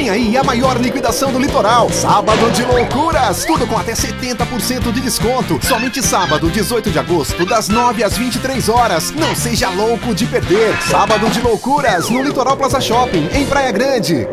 Vem aí a maior liquidação do litoral. Sábado de loucuras. Tudo com até 70% de desconto. Somente sábado, 18 de agosto, das 9 às 23 horas. Não seja louco de perder. Sábado de loucuras no Litoral Plaza Shopping, em Praia Grande.